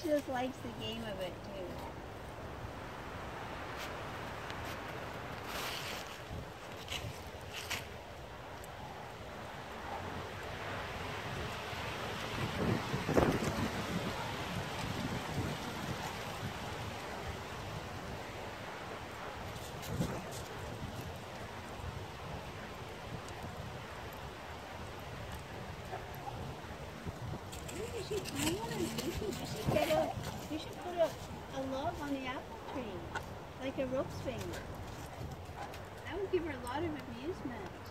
she just likes the game of it too. Wanna- you should, you should get a, you should put a, a log on the apple tree, like a rope swing. That would give her a lot of amusement.